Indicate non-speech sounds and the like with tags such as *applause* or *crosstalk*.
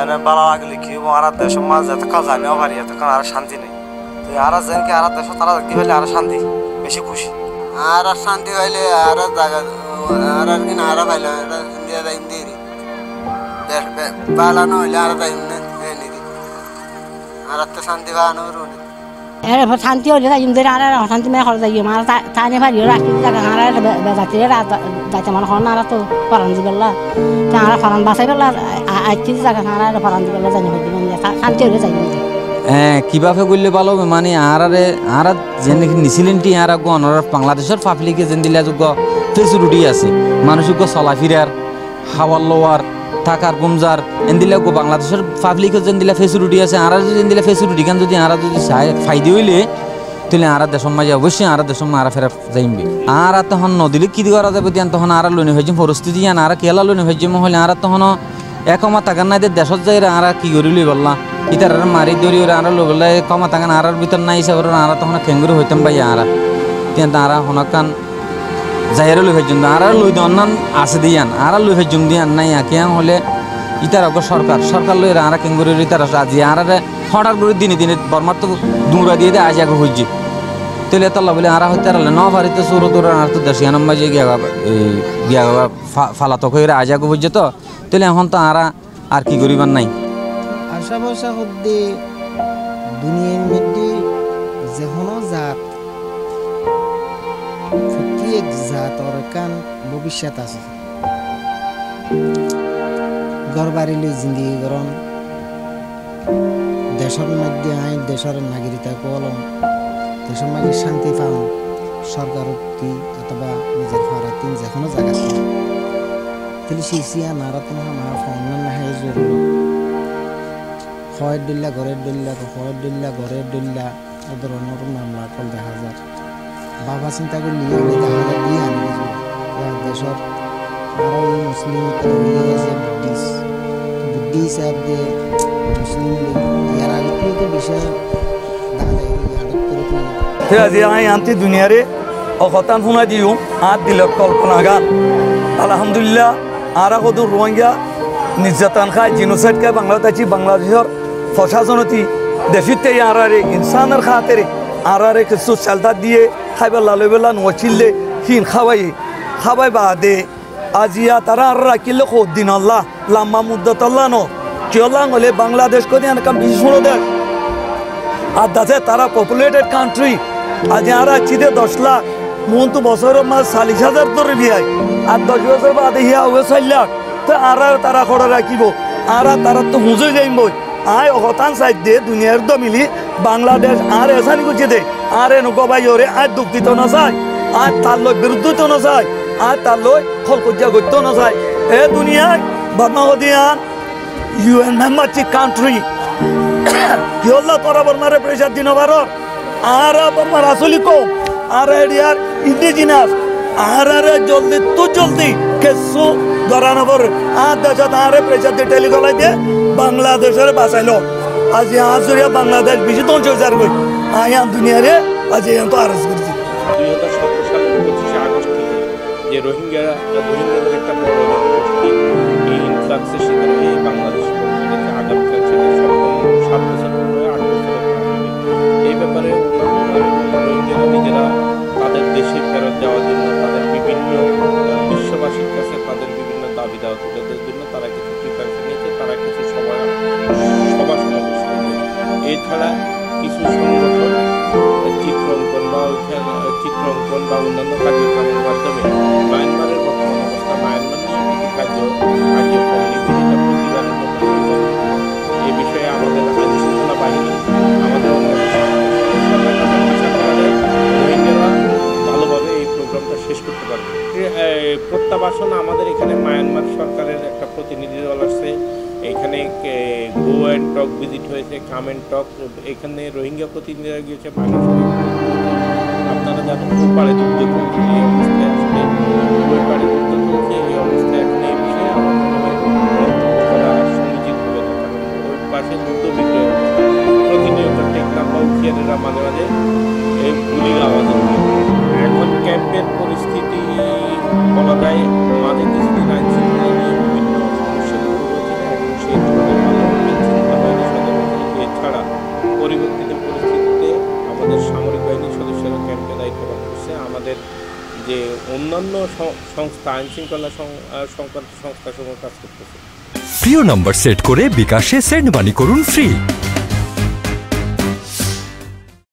আর বালা লাগলে কি হব আর দেশ মাঝে এতক্ষণ জানিও পারি এতক্ষণ আর শান্তি নেই। তো আর যেন কি আর দেশ তারা দেখতে পেলে আর শান্তি বেশি খুশি। আর শান্তি পাইলে আর জায়গা আর আর কিনা আর পাইলে ইন্ডিয়া যাইম দিরি। দেশ বালা নহলে আর না নিদি আর তো শান্তি পাওয়ানো রুনি এর শান্তি হলে যাই যদি আর অশান্তি মানে খরচ যাই আমার তাই ভারি রাখি জায়গা আর বেজাতি যাইতে মানে হন আর তো ফরান দি গেলা তা আর ফরান বাসাই গেলা আইছি জায়গা আর ফরান দি জানি শান্তি হলে যাই হ্যাঁ কীভাবে করলে ভালো হবে? মানে আর আরে যেন নিছিলেন টি আর আগে অনর বাংলাদেশের পাবলিকে যেন দিলে যোগ্য ফেসিলিটি আছে। মানুষকে চলাফিরার খাওয়ার লোয়ার থাকার গুমজার, এন দিলে গো বাংলাদেশের পাবলিকে যেন দিলে ফেসিলিটি আছে। আর যদি দিলে ফেসিলিটি কান যদি আর যদি ফাইদি হইলে, তাহলে আর দেশের মাঝে অবশ্যই আর দেশের আর ফেরা যাইমবি। আর তখন নদীলে কি করা যাবে তখন আর লইনি হয়ে যাম পরিস্থিতি জান, আর কেলা লইনি হয়ে যাম হলে আর তখন একমা তাকান নাই, দেশত যাই আর কি করি লই বললা? ইতার আর মারি দৌড়ি আর লোক কমা তাকান আর ভিতর নাই, হিসাবে আর তখন খেঙ্গুরি হইতাম ভাই আর। তিয়ান আর হনকান যাইরে লই হইজুম আর লই দন্নান আছে দিয়ান, আর লই হইজুম দিয়ান নাই কিয়াং হলে ইতার অগ সরকার সরকার লই আর কেঙ্গুরি ইতার আজি আর হঠাৎ করে দিনে দিনে বর্মার তো দুমরা দিয়ে দেয় আজ আগে হইজি। তেলে তল্লা বলে, আর হইতে আর ন পারিতে সুর তোর আর তো দেশিয়ান মাঝে গিয়া গিয়া ফালাতক হয়ে আজ আগে হইছে তো তেলে এখন তো আর আর কি করিবার নাই। আশা ভরসা হদ্দে দুনিয়ার মধ্যে যে জাত, প্রত্যেক জাত অরকান ভবিষ্যৎ আছে। ঘর বাড়ি লই জিন্দগি করন, দেশের মধ্যে আইন, দেশের নাগরিকতা কলম, দেশের মাঝে শান্তি পাও সরকার অথবা নিজের ফারাতিন যে কোনো জায়গা তাহলে সেই সিয়া নারাতন না ফোন না হাই জরুরি খয়ের মামলা কল দেখা যায়। বাবা চিন্তা করলি আমি দেখা যায় ফেরাজি আই আনতি দুনিয়ারে অকতান শুনা দিও আট দিল কল্পনা গান। আলহামদুলিল্লাহ আর কদু রোহিঙ্গা নির্যাতন খায় জিনোসাইড খায় বাংলাদেশি বাংলাদেশের প্রশাসনতি দেশিতে আর আরে ইনসানের খাতেরে আর আরে কিছু চালতা দিয়ে খাইবার লালে বেলা নচিলে হিন খাওয়াই খাওয়াই বাদে। আজিয়া তারা আর রাখিলে দিন আল্লাহ? লাম্মা মুদ্দত আল্লাহ ন। কিয়লাং হলে বাংলাদেশ করে এনকাম বিশেষ দেশ আর দাসে তারা পপুলেটেড কান্ট্রি আজ আর চিদে দশ লাখ। মন তো বছরের মাস চাল্লিশ হাজার ধরে বিয়াই। আর দশ বছর বাদে হিয়া হবে চার লাখ। তো আর তারা করে রাখিব। আর তারা তো হুঁজে যাইব। আয় অহতান সাইড দিয়ে দুনিয়ার তো মিলি বাংলাদেশ আর এসানি গুছিয়ে দে। আর এনেকুৱা বাই ওরে আর দুঃখিত না চাই। আর তার লোক বিরুদ্ধ তো না চাই। আর তার লোক খলকজ্জা করতে না চাই। এ দুনিয়ায় বর্মাবদিয়ান ইউএন মেম্বারশিপ কান্ট্রি। *coughs* কিহল্লা তোরা বর্মারে প্রেশার দিন বারর আর বর্মার আসলি কম। আর এরিয়ার তো জলদি, কেসু ধরানো পর আর দেশত আরে প্রেশার দিয়ে টেলিগলাই দিয়ে বাংলাদেশের বাঁচাইল। আজ আজরিয়া বাংলাদেশ বেশি ধ্বংস হয়ে যাবে আয়ান দুনিয়ারে আজ এখন তো আরজ করছি দুই হাজার সতেরো সালের পঁচিশে আগস্ট থেকে যে রোহিঙ্গা রোহিঙ্গাদের একটা বড় জনগোষ্ঠী এই ইনফ্লাক্সের শিকার হয়ে বাংলাদেশ এছাড়া কিছু সংগঠন চিত্রাঙ্কন বা ওইখানে চিত্র অঙ্কন বা অন্যান্য কার্যক্রমের মাধ্যমে। মায়ানমারের বর্তমান অবস্থা মায়ানমার নিয়ে কিছু কার্য এ বিষয়ে আমাদের আইন ভালোভাবে এই প্রোগ্রামটা শেষ করতে পারবে। প্রত্যাবাসন আমাদের এখানে মায়ানমার সরকারের একটা প্রতিনিধি দল আসছে। এখানে গো অ্যান্ড টক ভিজিট হয়েছে কাম অ্যান্ড টক এখানে রোহিঙ্গা প্রতিনিধিরা গিয়েছে আপনারা জানেন ওপারে যুদ্ধ চলছে পাশে প্রতিনিয়ত মাঝে মাঝে, এই গুলির আওয়াজ অন্যান্য সংস্থা আইন শৃঙ্খলা সংক্রান্ত সংস্থা সংক্রান্ত সংস্থাসমূহ কাজ করতেছে। প্রিয় নম্বর সেট করে বিকাশে সেন্ড মানি করুন ফ্রি।